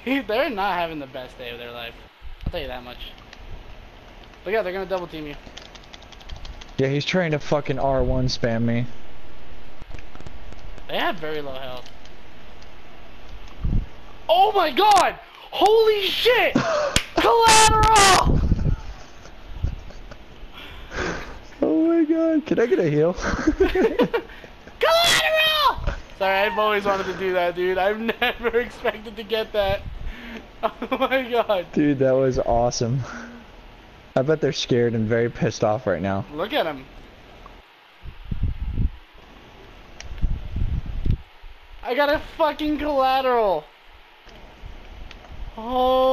they're not having the best day of their life. I'll tell you that much. Look out, they're gonna double team you. Yeah, he's trying to fucking R1 spam me. They have very low health. Oh my god! Holy shit! Collateral! Oh my god, can I get a heal? Sorry, I've always wanted to do that, dude. I've never expected to get that. Oh my god. Dude, that was awesome. I bet they're scared and very pissed off right now. Look at him. I got a fucking collateral. Oh.